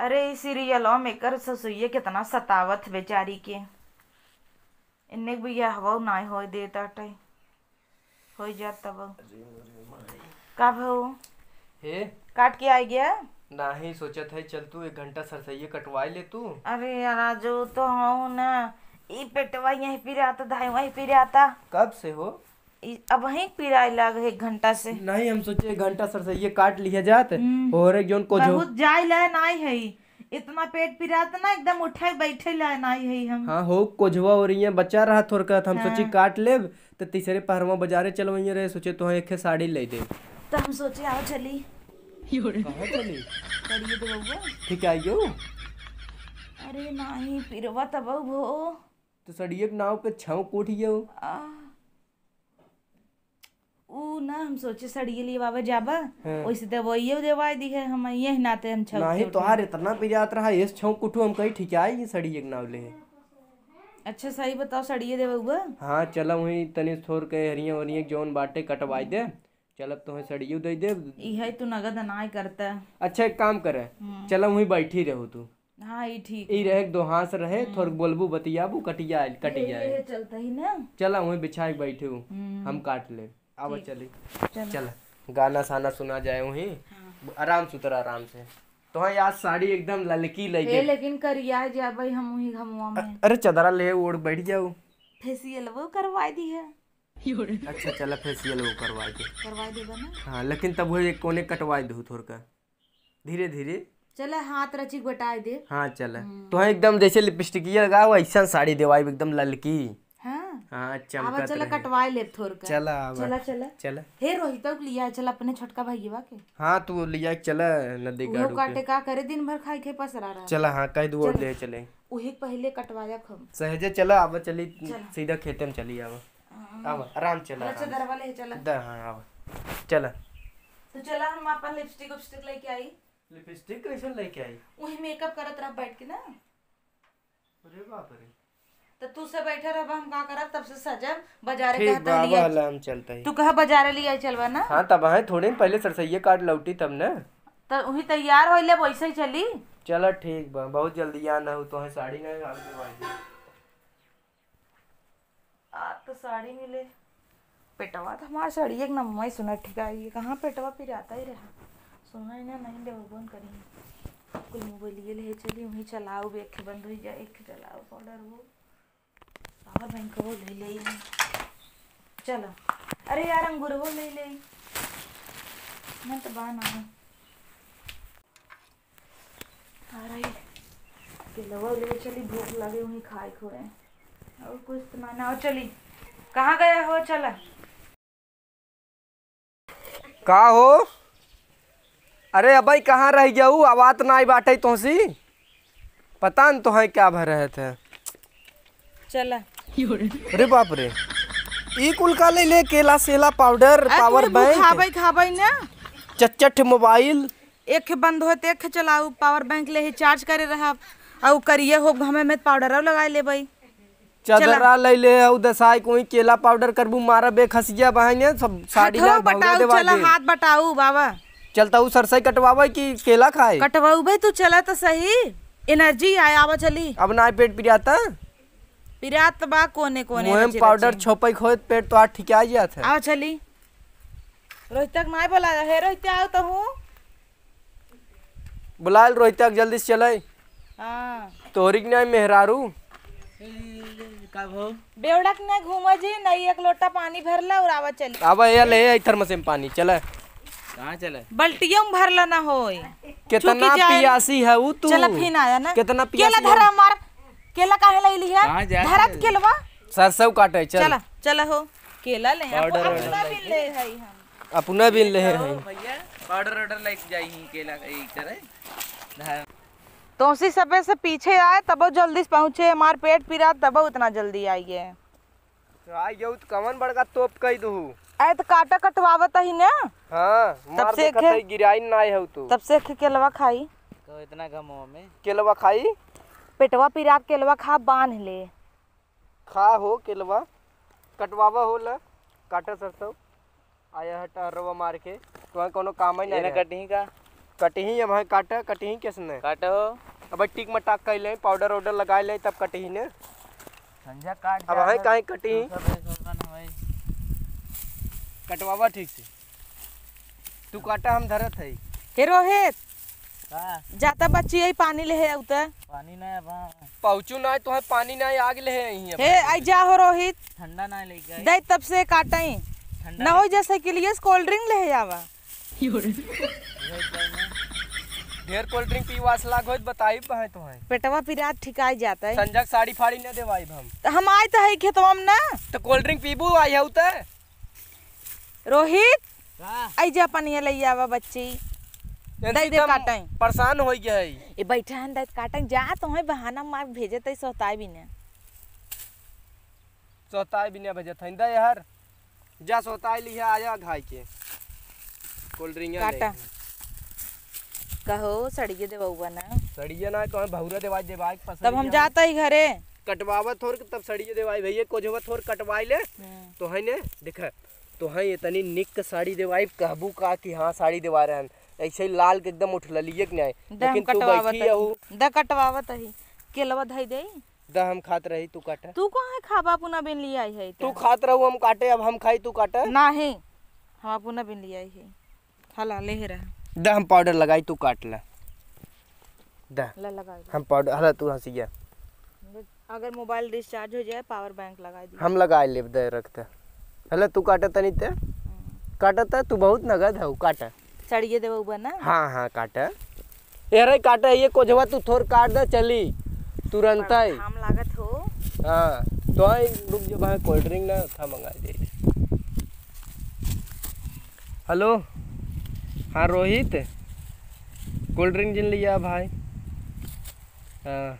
अरे सीरियलों में कर ससुइये कितना सतावत बेचारी के। इन्ने के बिया हवा ना हो देता टाइ हो जात तब। का भाऊ हे? काट के आ गया? सोचत है चल तू एक घंटा सरसैये कटवाई ले तू। अरे राजू तो हूँ ना। ई पेटवा यहीं पिराता धाई वहीं पिराता कब से हो? अब वहीं पिराए लग एक घंटा से। नहीं हम सोचे एक घंटा सरसैये काट लिया जात और एक जोन को जो बहुत जाए ला नहीं है इतना पेट पिराता ना एकदम उठे बैठे ला नहीं है हम। हाँ हो कोझवा और ये बच्चा रहा थोड़ का हम सोची काट लेब तो तीसरे पहरवा बाजारे चलो वहीं रहे सोचे तो एक साड़ी ले दे। तो हम सोचे आओ चली। बउआ ठीक आई गयो अरे नहीं पिरवा तब भो तो सड़िए नाव पे छाव कूट ऊ ना हम सोचे सड़िए लिए बाबा जाबा। वैसे तो वही देवाई दी है हम ये नाते हम छल नहीं तोहार इतना पिजात रहा ये छाव कुटू हम कहीं ठीक आई सड़िए के नाव ले। अच्छा सही बताओ सड़िए दे बउआ हाँ चलो वहीं तनी थोड़ के हरिया वरिया जौन बाटे कटवाई दे। चलब तो सड़ियो दे दे। इहे तू नगद नाय करता। अच्छा एक काम करे चलो वहीं बैठी रहो तू। हाँ ये ठीक ई रहे दो हाथ रहे थोड़ बोलबू बतियाबू कटिया कटिया। चलता ही ना। चला वहीं बिछाई बैठे हूँ। हम काट ले। आवा चली। चल। गाना साना सुना जाए वहीं। आराम से उतर आराम से। तो हाँ यार साड़ी एकदम ललकी लगे। लेकिन करिया जा भाई हम वही घमुआ में। अरे चदरा ले ओढ़ बैठ जाओ। फेसियल वो करवाई दी है। अच्छा चला फेसियल वो करवाई दे। करवाई देबा ना हाँ लेकिन तब वो एक कोने कटवाई दू थोड़ का। धीरे धीरे। चला हाथ रची बटाई दे। हाँ चला। तो हाँ एकदम जैसे लिपस्टिक लगा वैसा साड़ी देवाई एकदम ललकी। हाँ हाँ चमकत चला ले का चला चला चला। चला। हे रोहित लिया चला अपने छोटका भाईवा के हाँ तू लिया चला नदी काटे का करे दिन भर खाई के पसरा रहा। चला हाँ कह दू ले चले। उहे पहले कटवाया खम। सहजे चला आवा चली। सीधा खेते में चली आवा। आवा आराम चला अच्छा दरवा ले चला। द हाँ आवा। चला। तो चला हम अपन लिपस्टिक उपस्टिक लेके आई। लिपस्टिक कैसे लेके आई? वही मेकअप करत रह बैठ के ना। अरे बाप रे। तो तू से बैठे रह हम का करब? तब से सजब बाजारे ठीक कहता बाबा लिया। हम चलते ही। तू कहा बाजारे लिया चलवा ना? हाँ तब है थोड़े पहले सरसैये काट लौटी तब ना। तो वही तैयार होइले वैसे ही चली। चलो ठीक बा बहुत जल्दी आना हो तो है साड़ी ना आग दिवाई दे। आ तो साड़ी मिले। पेटवा तो हमारा साड़ी एक नम्मा ही सुना ठिका ये कहाँ पेटवा फिर आता ही रहा। सुना ही ना नहीं ले बंद करेंगे। कोई मोबाइल ले चली वहीं चलाओ भी एक बंद हो जाए एक चलाओ पाउडर वो पावर बैंक वो ले ले। चलो। अरे यार अंगूर वो ले ले। मैं तो बाहर ना हूँ। आ रही केलवा ले चली भूख लगे वहीं खाए खोए और कुछ तो ना और चली। कहाँ गया हो? चला। का हो? अरे अबई कहाँ रह जाऊ आवाज़ ना आई बाटे तुहसी। पता न तो है क्या भर रहे थे चला। अरे बाप रे ई कुल का ले ले केला सेला पाउडर पावर बैंक। खाबै खाबै ना। चचट मोबाइल। एक बंद होते एक चलाऊ पावर बैंक ले ही चार्ज करे रहा और करिए हो हमें में पाउडर लगा लेबै। चदरा ले ले औ दसाई कोई केला पाउडर करबू मारा बे खसिया बहाने सब साड़ी भौरा बटाऊ चला हाथ बटाऊ बाबा। चलता हूँ सरसई कटवावे कि केला खाए? कटवाऊ भाई तू चला तो सही। एनर्जी आए आवा चली। अब ना पेट पिराता। पिरात बा कोने कोने मुहिम पाउडर छोपई खोद पेट तो आज ठिका जात है। आवा चली। रोहित तक नहीं बोला हे रोहित आओ तो हूँ। बुलाल रोहित तक जल्दी से चले। हाँ। तोहरी के नहीं मेहरारू। बेवड़क ने घूमा जी नहीं एक लोटा पानी भरला और आवा चली। अब ये ले आई थर्मस में पानी चले। कहाँ चले? बल्टियों में भरला ना होई कितना पियासी है वो तू। चला फिन आया ना। कितना पियासी केला धरा मार। केला काहे लईली है? कहाँ धरत केलवा? सरसों काटे चल। चला चला हो। केला ले अपना भी ले है हम। अपना भी ले हैं भैया पाउडर वाउडर लेके जाई ही केला एक करे धा- तो उसी सबे से पीछे आए तब जल्दी से पहुँचे हमार पेट पिरा तब उतना जल्दी आइए। तो आई जाऊ तो कमन बड़का तोप कई दू आए तो काटा कटवावत ही ना? हाँ मार से गिराई ना है तू। तब से खे केलवा खाई। तो इतना गमो में केलवा खाई? पेटवा पिरा के केलवा खा बाँध ले। खा हो केलवा कटवावा हो ला काटा सरसों। आया हटा रवा मार के तो कोनो काम ही नहीं ना रहे। कटी का? कटही अब है काटा कटही किसने? काटो अब टिक मटाक कर ले पाउडर वाउडर लगा ले तब कटही ने। संजा काट अब है काहे कटही है कटवावा ठीक से। तू काटा हम धरत है। हे रोहित जाता बच्ची यही पानी ले है उतर। पानी ना है वहाँ पहुँचू ना तो है पानी ना आग ले है यहीं। हे आई जा हो रोहित। ठंडा ना लेके दे तब से काटई ठंडा ना हो जैसे के लिए कोल्ड ड्रिंक ले जावा ढेर कोल्ड ड्रिंक पीवास लाग होत बताई है तो है पेटवा पिरात ठिकाई जाता। है संजक साड़ी फाड़ी न देवाई हम। तो हम आए तो है खेतवा में ना। तो कोल्ड ड्रिंक पीबू आई है उते रोहित का आई जा पानी ले जावा बच्ची। काटई परेशान हो गया है ए बैठा हन दे काटई जा तो है बहाना मार भेजे तई सोताई भी ने सोताई भी न दे यार जा सोताई लिया आया घाई के। कोल्ड ड्रिंक काटा। कहो सड़िए दे बउआ ना। सड़िया ना कहाँ भौरा देवाई पसंद तब हम जाता ही घरे। कटवावा थोर के तब देवाई भैया थोर कटवाई ले। तो है ने देख तो है इतनी निक साड़ी देवाई कहबू का कि हाँ साड़ी देवा रहे हैं ऐसे ही लाल के एकदम उठ ललिए के नहीं। लेकिन तू बैठी ही। दे कटवावत ही। केलवा धई दे। दा हम खात रही तू काटा। तू कहाँ है? खाबा पुना बिन लिया आई है तू खात रहू हम काटे अब हम खाई तू काटा। नाही। हम पुना बिन लिया आई है। हला ले रहा। दा हम पाउडर लगाई तू काट ला। दा ला लगा हम पाउडर हला तू हंसिया अगर मोबाइल डिस्चार्ज हो जाए पावर बैंक लगा दी। हम लगा ले दे रखते हला तू काटा तनी ते? काटा था तू? बहुत नगद है काटा। सड़िए दे बउआ ना हाँ हाँ काटा। यार काटा ये कोझवा तू थोड़ काट दे चली। तुरंत ही हम लागत हो। हाँ तो आई रुक जो भाई कोल्ड ड्रिंक ना था मंगा दे। हेलो? हाँ रोहित? कोल्ड ड्रिंक जिन लिया भाई। हाँ।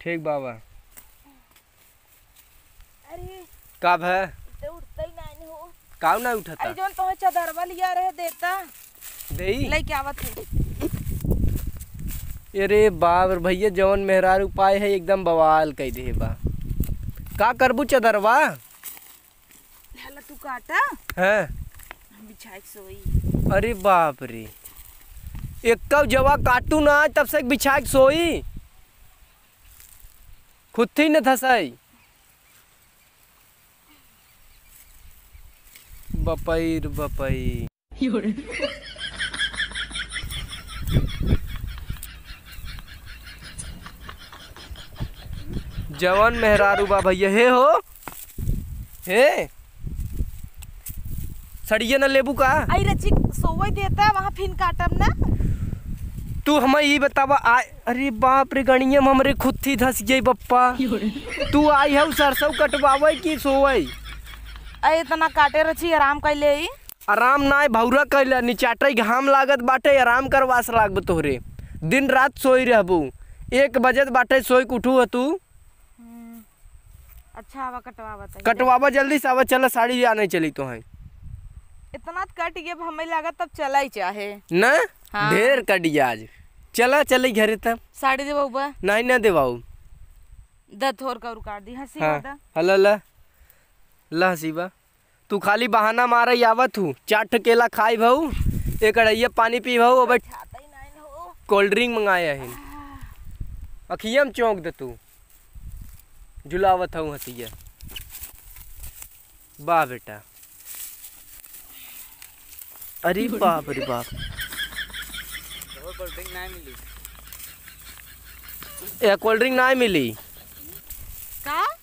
ठीक बाबा। अरे। कब है ही? काव ना उठाता। जोन तो चदरवा लिया रहे देता। देई। ले के आवत है। अरे बाप रे भैया जवन मेहरार उपाय है एकदम बवाल कह दे बा। का करबू चदरवा हला तू काटा। हैं। बिछाई सोई। अरे बाप रे। एक कब जवा काटू ना तब से बिछा के सोई। खुद थी न धसाई। बपई बपई जवन मेहरारू बा भैया हे हो। हे। सड़िए न लेबू का। आई रची सोवई देता वहाँ फिन काटब ना। तू हमें ये बतावा आ अरे बाप रे गणिया में हमरे खुद थी धस गई बप्पा। तू आई है सरसों कटवावे की सोवई? अरे इतना काटे रची आराम कर ले आराम ना है भौरा कैला निचाटे घाम लागत बाटे आराम करवास लागब तोहरे। दिन रात सोई रहबू। एक बजत बाटे सोई उठू तू अच्छा हवा कटवा कटवावा जल्दी से आवा चल साड़ी आने चली तो है इतना कट गया हमें लगा तब चला ही चाहे। न? हाँ। ढेर कटिया आज। चला चली घरे तब। साड़ी दे बउआ नहीं ना देवाऊ। द थोर का काट दी हँसी हाँ। वादा हला। ला ला तू खाली बहाना मारा आवत हूँ। ठो केला खाई भाऊ। एक अड़ैया पानी पी भाऊ। अब खाता ही नहीं हो कोल्ड ड्रिंक मंगाया है। अखियम चौंक दे तू। झुलावत हूँ हसिया। वाह बेटा। अरे बाप अरे बाप। कोल्ड ड्रिंक ना मिली। कोल्ड ड्रिंक ना मिली। का?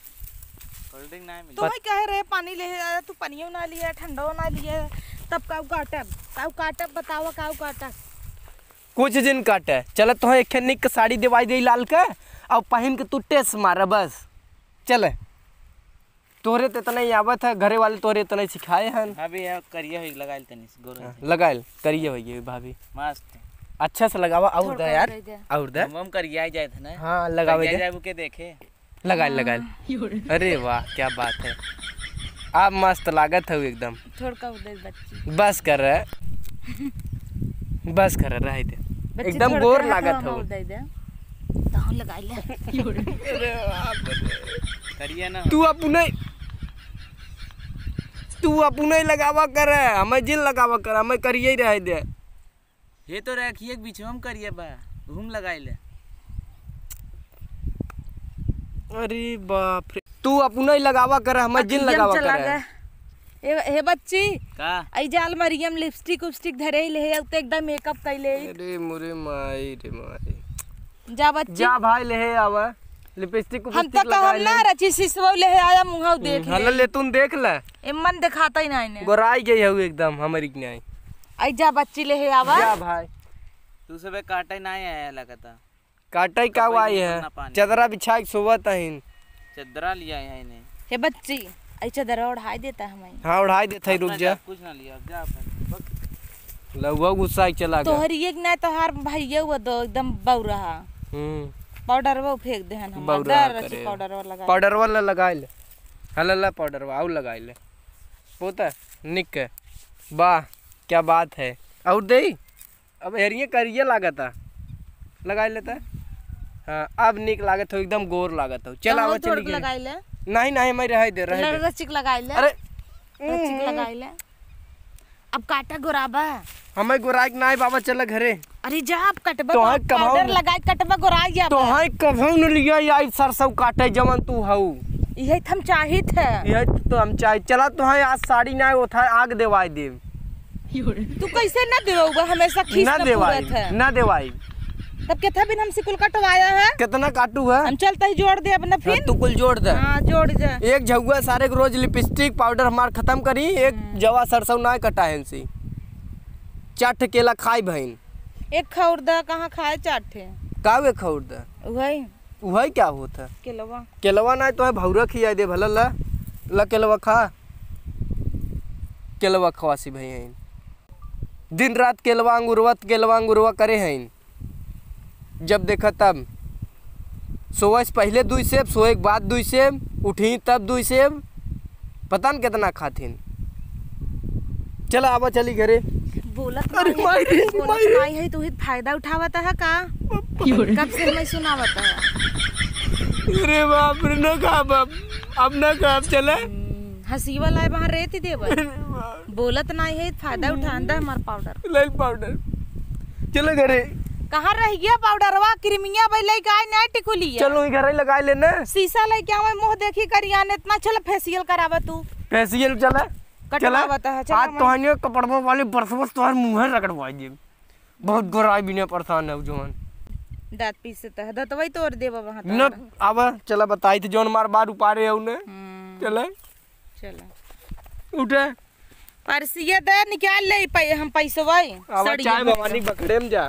कोल्ड ड्रिंक ना मिली तो वही कह रहे पानी ले आया तू पनियो ना लिया ठंडो ना लिया तब काऊ काटब काऊ काटब बतावा काऊ काटब कुछ दिन काटे। चल तो एक निक साड़ी दिवाई दे लाल के और पहन के तू टेस मार बस। चल। तोहरे तो इतना ही आवत है घरे वाले तोरे इतना ही सिखाए हैं। अभी यहाँ करिए हुई लगा तनी गोरे से। लगाए करिए भैया भाभी। मस्त अच्छा से लगावा और दे यार। और दे। हम हम करिए आ जाए थे ना। हाँ लगावे जाए के देखे। लगाए लगाए अरे वाह क्या बात है। आप मस्त लागत है एकदम। थोड़ का दे बच्ची। बस कर रहे बस कर रहे बच्ची एकदम गोर लागत हो। तो लगा तू अपने तू अपने लगावा कर हमें जिन लगावा कर हमें करिए ही रहे दे ये तो रखिए बीच में हम करिए बा। घूम लगाई ले। अरे बाप रे। तू अपना ही लगावा कर हम जिन लगावा कर। गए। हे हे बच्ची का? आई जाल मरियम लिपस्टिक उप्स्टिक धरे ले है तो एकदम मेकअप कैले अरे मुरे माई रे माई। जा बच्ची। जा भाई ले आवा। लिपस्टिक हम तो कहम ना रची सिसवो ले है आया मुँह देख हल ले। तू देख ले। ए मन दिखाता ही नहीं ने गोराई गई है एकदम हमारी के नहीं आई जा बच्ची ले है आवा। जा भाई। तू सब काटा नहीं आया लगता काटा का वाई है? चदरा बिछा के सोवत हइन चदरा लिया है इन्हें। हे बच्ची आई चादर ओढ़ाई देता हमें। हाँ उड़ाई देते है रुक जा। कुछ ना लिया जा अपन। लहुआ गुस्सा के चला गया। तोहरी एक नहीं तो हर भाई ये हुआ तो एकदम बऊ रहा हम्म। पाउडर वो फेंक दे हम। बऊ रहा करे। पाउडर वो लगा पाउडर वाला लगाई ले। हला ला पाउडर वाला लगाई ले। होता निक है। वाह क्या बात है। और दे अब हेरिए करिए लागता लगाई लेता हाँ। अब निक लागत हो एकदम गोर लागत हो। चल आवा चली गई नहीं नहीं मैं रह दे रह दे। रचिक लगाई ले। अरे रचिक लगाई ले। अब काटा गोराबा। हमें गोराइक नहीं बाबा चल घरे। अरे जा अब कटबा तो न- लगाई कटबा गोराई जा तो हाई कभू न लिया आई सरसों काटे जवन तू हऊ यही हम चाहित है। यह तो हम चाहे चला तो हाई आज साड़ी ना उठा आग देवाई दे तू कैसे ना देवोगा हमेशा खींच ना के देवाई ना देवाई। तब कितना बिन हमसे कुल कटवाया है। कितना काटू है? हम चलते ही जोड़ दे अपना फिर। तू कुल जोड़ दे। हाँ जोड़ जा एक झुआ सारे के रोज लिपस्टिक पाउडर हमार खत्म करी एक जवा सरसों ना कटा है इनसे। चाट केला खाई बहन। एक खौर दा कहाँ खाए चाटे कावे खौर दे? वही। वही क्या होता केलवा। केलवा ना तो है भौरा खिया दे भला ला। ला केलवा खा। केलवा खवासी भई हैं दिन रात केलवा अंगुरवा केलवा अंगुरवा करे हैं। जब देखा तब। सोए से पहले दुई सेब सोए के बाद दुई सेब उठी तब दुई सेब। पता न कितना खाथिन चला आवा चली घरे। बोलत अरे नहीं माई रे, है माई रे। नहीं है तू ही फ़ायदा उठावता है का? कब से मैं सुनावता है? अरे बाप रे न खा बाप। अब न खा अब चले। हम्म, हँसी वाला है वहाँ रहती देव बोलत नहीं है फ़ायदा उठांदा हमार पाउडर। लाल पाउडर। चलो घरे। कहाँ रह गया पाउडरवा? क्रीमिया भाई लई का नहीं टिकुली चलो घर ही लगा लेना। शीशा क्या मैं मुँह देखी करिया ने इतना चल फेशियल करावा तू। फेसियल चला। कटवा बता है चल आज तोहनियो कपड़वा वाले बरसबस तोहर मुँह रगड़वाई दे। बहुत गोराई बिना परेशान है जोन दांत पीस से तह दतवई तोड़ देवा वहाँ न आवा चला बताई थी जोन मार बार उपारे है उन्हें। हम्म, चला। चला। उठे। परसिया दे निकाल ले हम पैसवा आवा चाय भवानी बकड़े में जा।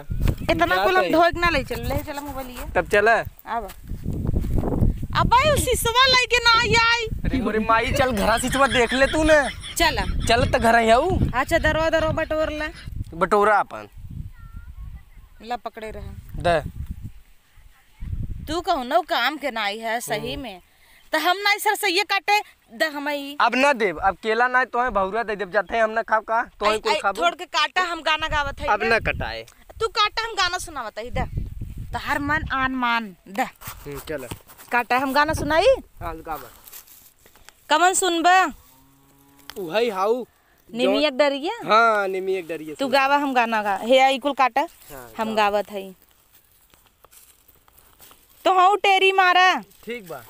इतना कुल हम। धोक ना ले चल ले चला मोबाइल ये। तब चला। आवा अब भाई उसी सवा लाई के ना आई आई? अरे मोरे माई चल घरा सिचवा देख ले तू ने चला। चल त घर आऊ। अच्छा दरवा दरवा बटोर ला। बटोरा अपन। ला पकड़े रहा। दे। तू कहू ना काम के नाई है सही में। तो हम ना सर सही काटे द हमाई। अब न देव अब केला ना तो है भौरा दे देव जाते हम न खाब का तो कोई आई, खाबो? छोड़ के काटा हम गाना गावत है अब न कटाए। तू काटा हम गाना सुनावत है द. तो हर मन आन मान द. हम्म, चल. काटा हम गाना सुनाई? हाल गावा कमन सुनबा? उहई हाउ निमियक डरिया? हाँ एक डरिए तू गावा हम गाना गा. हे आई कुल काटा हाँ, हम गावत है तो हूँ टेरी मारा? ठीक बा.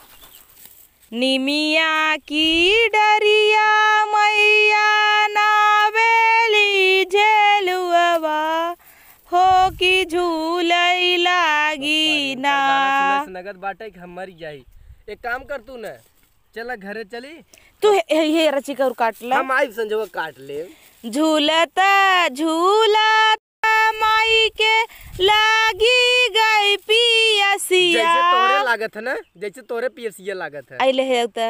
निमिया की डरिया मैया नावेली झेलुआ हो की झूलई लागी ना। नगद बाटे कि हम मर जाई। एक काम कर तू न चला घरे चली। तू हे हे रची कर काट ला। हम आई संजोग काट ले। झूलता झूलता माई के लागी गई पियसिया। जैसे तोरे लागत है ना जैसे तोरे पियसिया लागत है। आइले है उता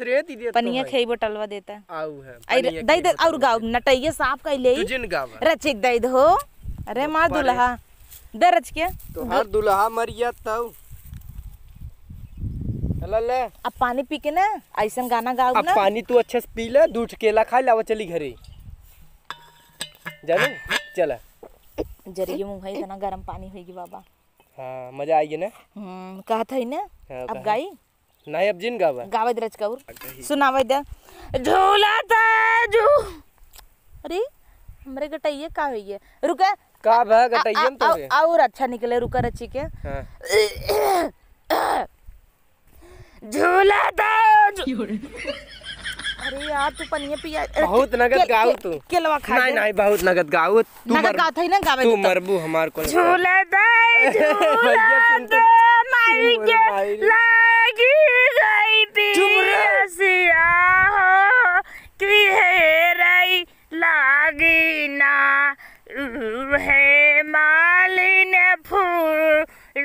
रेत ही देत पनिया खेई बोटलवा देता आऊ है आई दई दे और गाँव नटैया साफ़ तू रचिक दई दो। अरे मार दुल्हा दे रच के तो हर दुल्हा तब चला ले। अब पानी पी के ना ऐसा गाना गाओ अब ना। पानी तू अच्छे से पी ले दूध केला खा लावा चली घरे। जानू? चला। ज़रिए मुँह है इतना गर्म पानी होगी बाबा। हाँ मज़ा आएगी ना? हम्म कहत है ना? हाँ, अब कहा। गाई। नहीं अब जिन गावा? गावे रच कौर सुनावे दे। झूला था झू। अरे हमरे गटैये का हुई है रुका। का बह गटैये में आ- तोरे आ- और अच्छा निकले रुका रची के। हाँ। झूला दो अरे यार तू पनिया पिया बहुत नगद गाऊ तू। केलवा खा नहीं नहीं बहुत नगद गाऊ। तू नगद गात है ना गावे तू तो। मरबू हमार को झूला दे भैया सुन तो। मारी के रे। लागी गई पियसिया हो कि लागी ना है मालिन फूलवरिया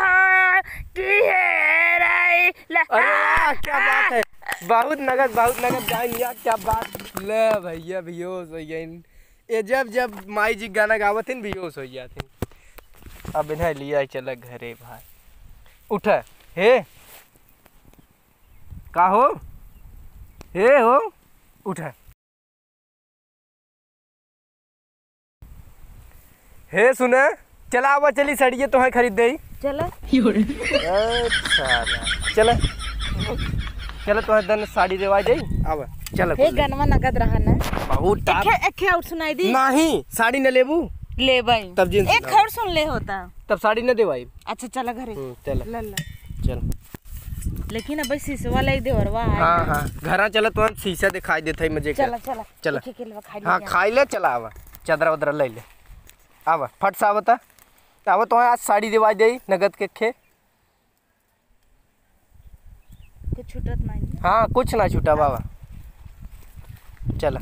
हो कि अरे वाह क्या बात है। बहुत नगद बहुत नगद जान यार क्या बात। ले भैया हो ये जब जब माई जी गाना गावत न बेहोश हो जाते अब इन्हें लिया चल घरे भाई उठ। हे। का हो? हे हो। उठ। हे सुने चला आवा चली सड़िए तो है खरीद दे। चल। अच्छा। चल। चल तो दन साड़ी देवा दे। आवा। चल हे गनवा नगद रहा ना। बहुत एखे एखे और सुनाई दी। नहीं साड़ी न लेबू। ले भाई। तब जींस एक सुना। सुन ले होता। तब साड़ी न देवाई अच्छा चला घरे। हम्म, चल। ल चल। लेकिन अब शीशवा ले देवरवा है हाँ हाँ। घरा चल तो शीशा दिखाई देते है मुझे चला चला। चला। एके केलवा खाई हाँ। खाई ले चला आवा। चादरा उदरा ले ले। आवा फट सा आवता आवा तो आज साड़ी दिवा दे नगद के खे। के छूटत नहीं। हाँ कुछ ना छूटा बाबा। चला।